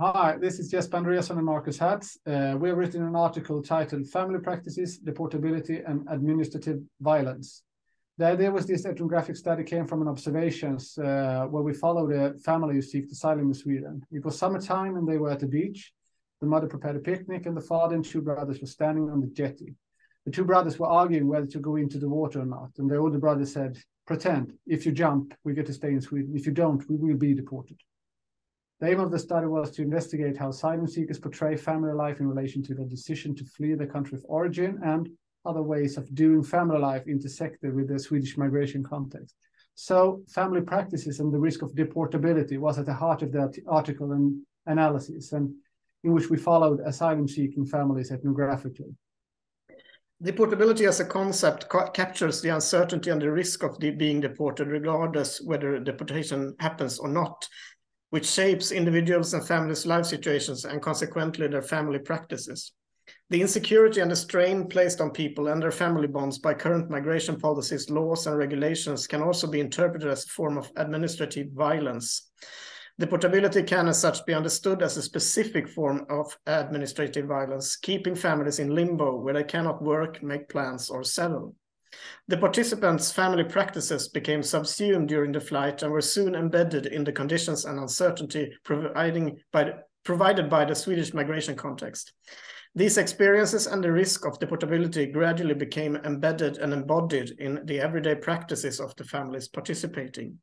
Hi, this is Jesper Andreasson and Marcus Herz. Uh, we have written an article titled Family Practices, Deportability and Administrative Violence. The idea was this ethnographic study came from an observations uh, where we followed a family who seeked asylum in Sweden. It was summertime and they were at the beach. The mother prepared a picnic and the father and two brothers were standing on the jetty. The two brothers were arguing whether to go into the water or not. And the older brother said, pretend, if you jump, we get to stay in Sweden. If you don't, we will be deported. The aim of the study was to investigate how asylum seekers portray family life in relation to their decision to flee their country of origin and other ways of doing family life intersected with the Swedish migration context. So family practices and the risk of deportability was at the heart of the article and analysis, and in which we followed asylum-seeking families ethnographically. Deportability as a concept captures the uncertainty and the risk of de being deported, regardless whether deportation happens or not, which shapes individuals and families' life situations and consequently their family practices. The insecurity and the strain placed on people and their family bonds by current migration policies, laws, and regulations can also be interpreted as a form of administrative violence. Deportability can, as such, be understood as a specific form of administrative violence, keeping families in limbo where they cannot work, make plans, or settle. The participants' family practices became subsumed during the flight and were soon embedded in the conditions and uncertainty providing by, provided by the Swedish migration context. These experiences and the risk of deportability gradually became embedded and embodied in the everyday practices of the families participating.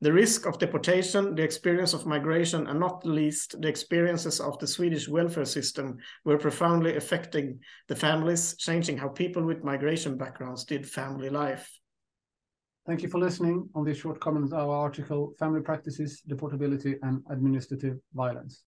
The risk of deportation, the experience of migration, and not least the experiences of the Swedish welfare system were profoundly affecting the families, changing how people with migration backgrounds did family life. Thank you for listening on this short comment of our article, Family Practices, Deportability and Administrative Violence.